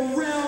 round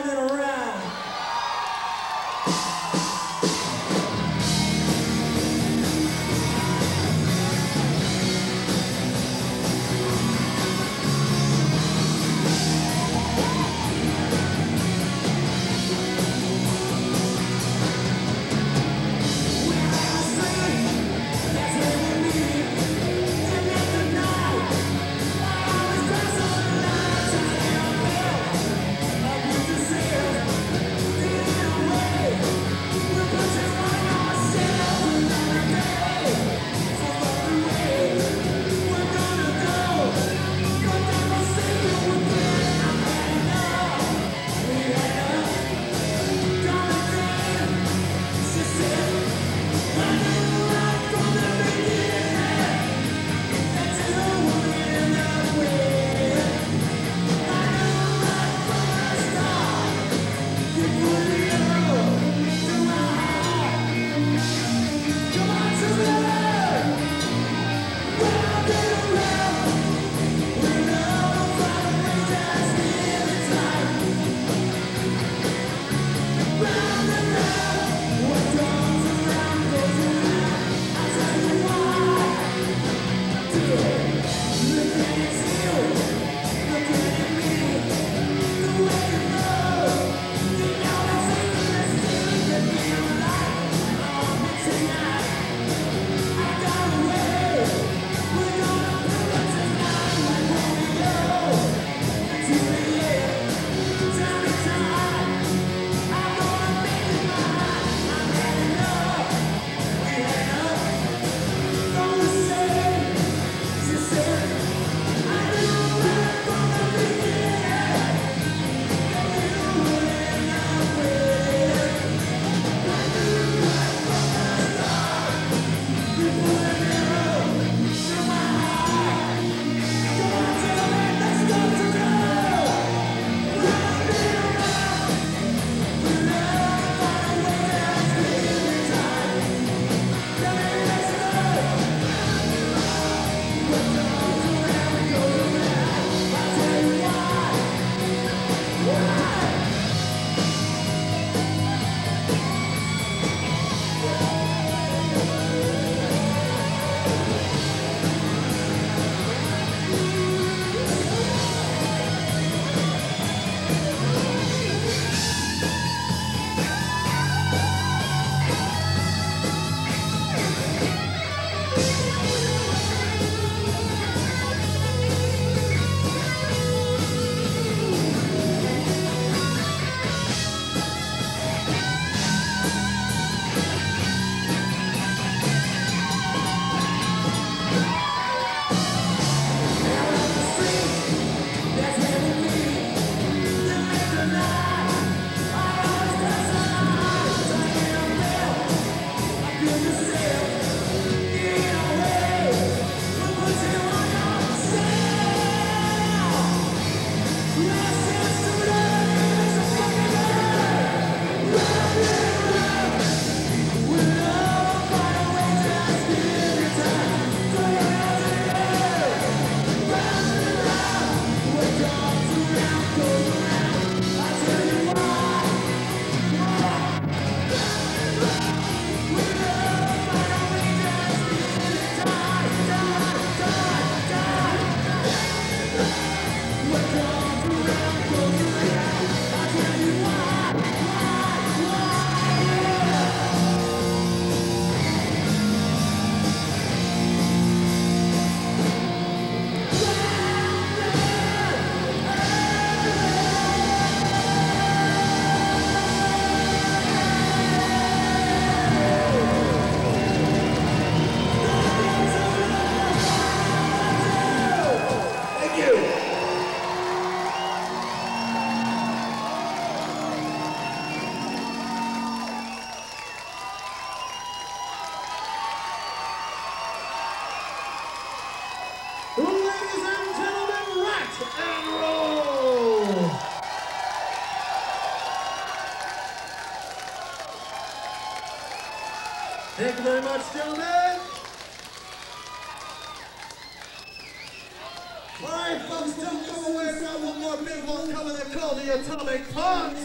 All right, folks, don't go away. We got one more big one coming the Atomic Punch.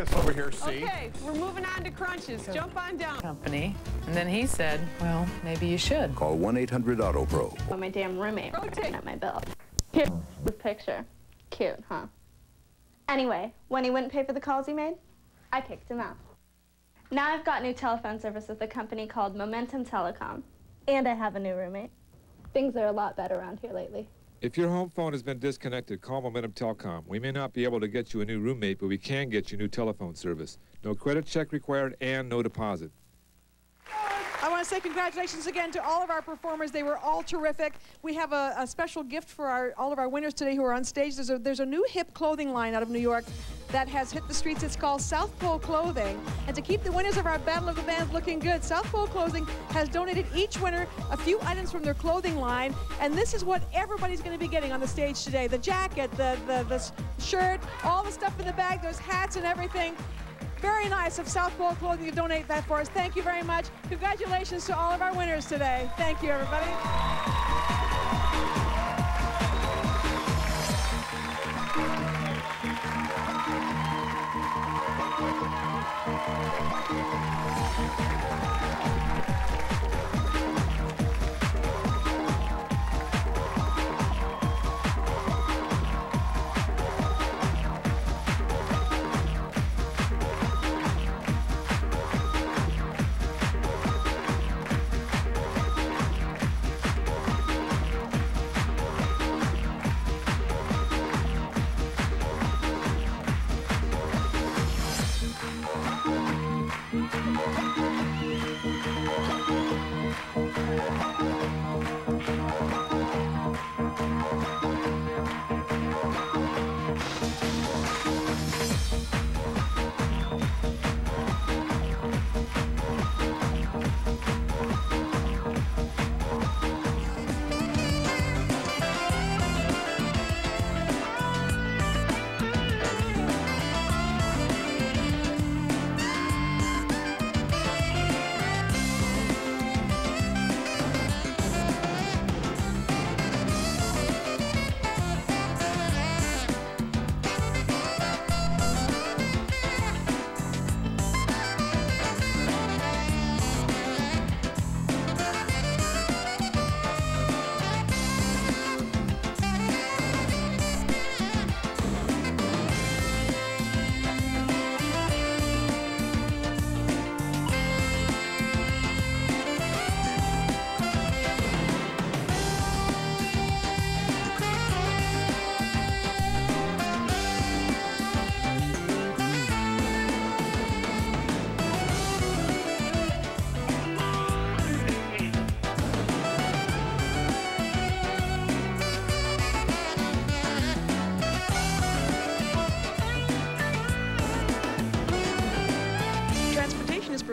Us over here, see? Okay, we're moving on to crunches. Jump on down. company. And then he said, well, maybe you should. Call 1 800 Auto Pro. My damn roommate Rotate. at my bill. Here's the picture. Cute, huh? Anyway, when he wouldn't pay for the calls he made, I kicked him out. Now I've got new telephone service with a company called Momentum Telecom. And I have a new roommate. Things are a lot better around here lately. If your home phone has been disconnected, call Momentum Telecom. We may not be able to get you a new roommate, but we can get you new telephone service. No credit check required and no deposit. I want to say congratulations again to all of our performers. They were all terrific. We have a, a special gift for our, all of our winners today who are on stage. There's a, there's a new hip clothing line out of New York that has hit the streets. It's called South Pole Clothing. And to keep the winners of our Battle of the Bands looking good, South Pole Clothing has donated each winner a few items from their clothing line. And this is what everybody's going to be getting on the stage today. The jacket, the, the, the shirt, all the stuff in the bag, those hats and everything. Very nice of South Pole Clothing to donate that for us. Thank you very much. Congratulations to all of our winners today. Thank you, everybody.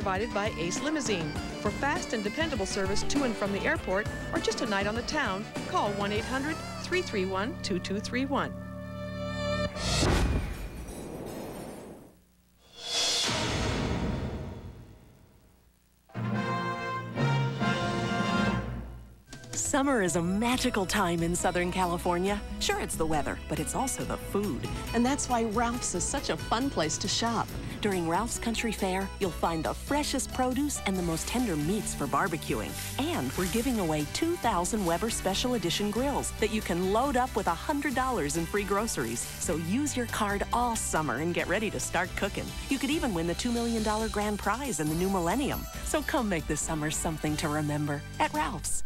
Provided by Ace Limousine. For fast and dependable service to and from the airport or just a night on the town, call 1 800 331 2231. Summer is a magical time in Southern California. Sure, it's the weather, but it's also the food. And that's why Ralph's is such a fun place to shop. During Ralph's Country Fair, you'll find the freshest produce and the most tender meats for barbecuing. And we're giving away 2,000 Weber Special Edition grills that you can load up with $100 in free groceries. So use your card all summer and get ready to start cooking. You could even win the $2 million grand prize in the new millennium. So come make this summer something to remember at Ralph's.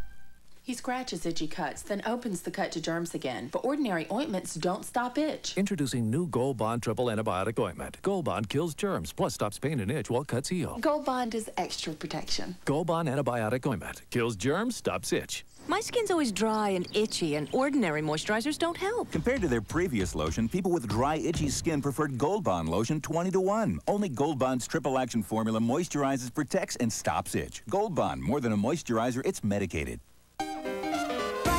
He scratches itchy cuts, then opens the cut to germs again. But ordinary ointments don't stop itch. Introducing new Gold Bond Triple Antibiotic Ointment. Gold Bond kills germs, plus stops pain and itch while cuts heal. Gold Bond is extra protection. Gold Bond Antibiotic Ointment. Kills germs, stops itch. My skin's always dry and itchy, and ordinary moisturizers don't help. Compared to their previous lotion, people with dry, itchy skin preferred Gold Bond lotion 20 to 1. Only Gold Bond's triple action formula moisturizes, protects, and stops itch. Gold Bond, more than a moisturizer, it's medicated.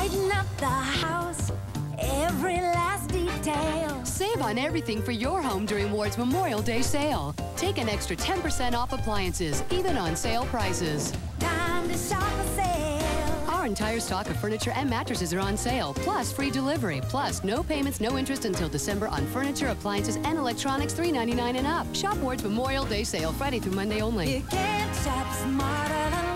Up the house, every last detail. Save on everything for your home during Ward's Memorial Day sale. Take an extra 10% off appliances, even on sale prices. Time to shop a sale. Our entire stock of furniture and mattresses are on sale, plus free delivery, plus no payments, no interest until December on furniture, appliances, and electronics $3.99 and up. Shop Ward's Memorial Day sale Friday through Monday only. You can't shop smarter.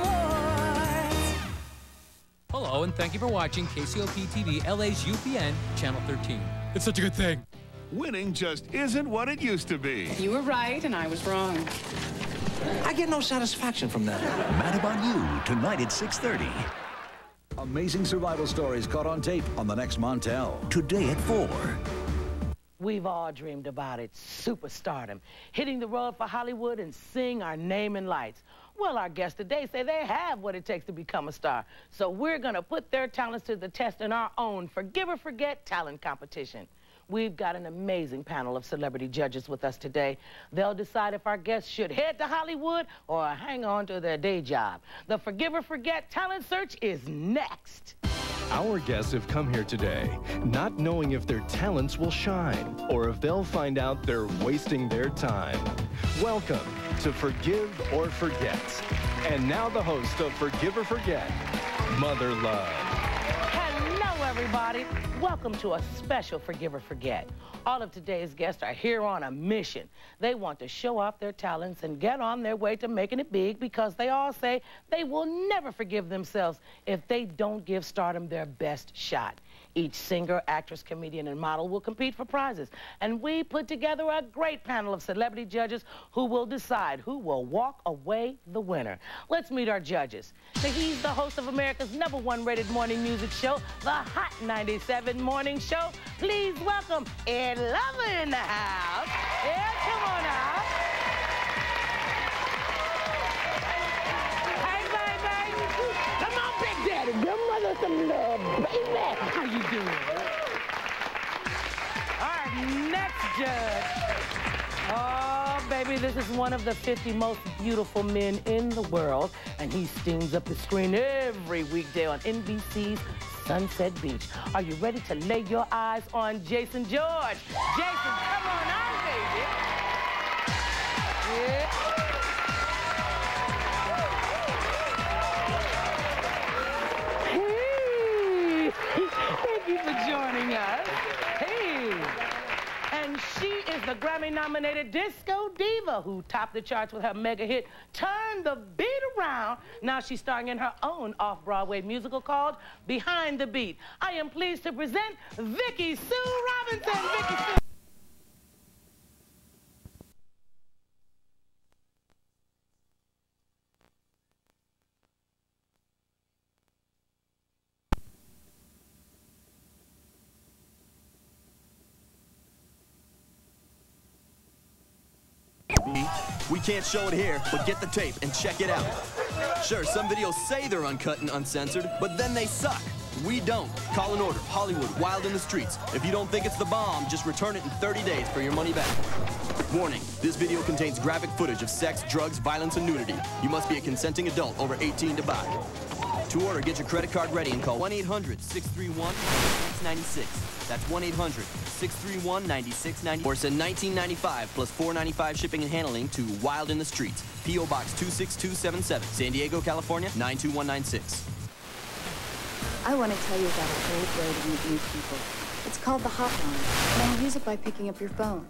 Hello, and thank you for watching KCOP TV LA's UPN, Channel 13. It's such a good thing. Winning just isn't what it used to be. You were right, and I was wrong. I get no satisfaction from that. Mad About You, tonight at 6.30. Amazing survival stories caught on tape on the next Montel. Today at 4. We've all dreamed about it, superstardom, hitting the road for Hollywood and seeing our name in lights. Well, our guests today say they have what it takes to become a star. So we're going to put their talents to the test in our own Forgive or Forget talent competition. We've got an amazing panel of celebrity judges with us today. They'll decide if our guests should head to Hollywood or hang on to their day job. The Forgive or Forget talent search is next. Our guests have come here today not knowing if their talents will shine or if they'll find out they're wasting their time. Welcome to Forgive or Forget. And now the host of Forgive or Forget, Mother Love. Everybody. Welcome to a special Forgive or Forget. All of today's guests are here on a mission. They want to show off their talents and get on their way to making it big because they all say they will never forgive themselves if they don't give stardom their best shot. Each singer, actress, comedian, and model will compete for prizes. And we put together a great panel of celebrity judges who will decide who will walk away the winner. Let's meet our judges. So he's the host of America's number one rated morning music show, the Hot 97 Morning Show. Please welcome Ed Lover in the house. Ed, come on out. Come on, Big Daddy. Give mother some love, baby. How you doing? Our next judge. Oh, baby, this is one of the 50 most beautiful men in the world, and he steams up the screen every weekday on NBC's Sunset Beach. Are you ready to lay your eyes on Jason George? Jason, come on out, baby. Yeah. The Grammy-nominated disco diva who topped the charts with her mega hit, Turn the Beat Around. Now she's starring in her own off-Broadway musical called Behind the Beat. I am pleased to present Vicki Sue Robinson. Vicki Sue. We can't show it here, but get the tape and check it out. Sure, some videos say they're uncut and uncensored, but then they suck. We don't. Call an order. Hollywood, wild in the streets. If you don't think it's the bomb, just return it in 30 days for your money back. Warning, this video contains graphic footage of sex, drugs, violence, and nudity. You must be a consenting adult over 18 to buy. To order, get your credit card ready and call 1-800-631-9696. That's 1-800-631-9690 or send 1995 plus 495 shipping and handling to Wild in the Streets, P.O. Box 26277, San Diego, California 92196. I want to tell you about a great way to meet new people. It's called the hotline, and you use it by picking up your phone.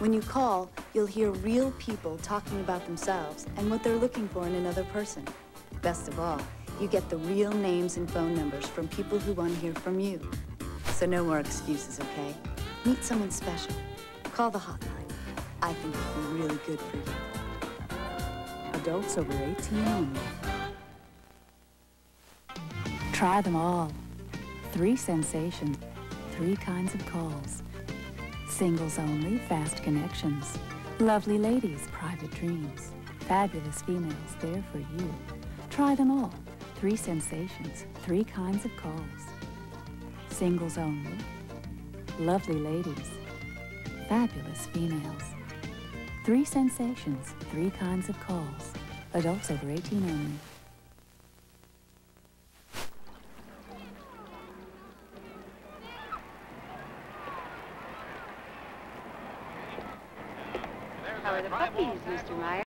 When you call, you'll hear real people talking about themselves and what they're looking for in another person. Best of all, you get the real names and phone numbers from people who want to hear from you. So no more excuses, okay? Meet someone special. Call the hotline. I think it'll be really good for you. Adults over 18 only. Try them all. Three sensations, three kinds of calls. Singles only, fast connections. Lovely ladies, private dreams. Fabulous females there for you. Try them all. Three sensations, three kinds of calls. Singles only. Lovely ladies. Fabulous females. Three sensations, three kinds of calls. Adults over 18 only. How are the puppies, Mr. Meyer?